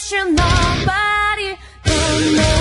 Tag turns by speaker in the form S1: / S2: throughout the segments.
S1: picture nobody but me.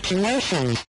S2: Congratulations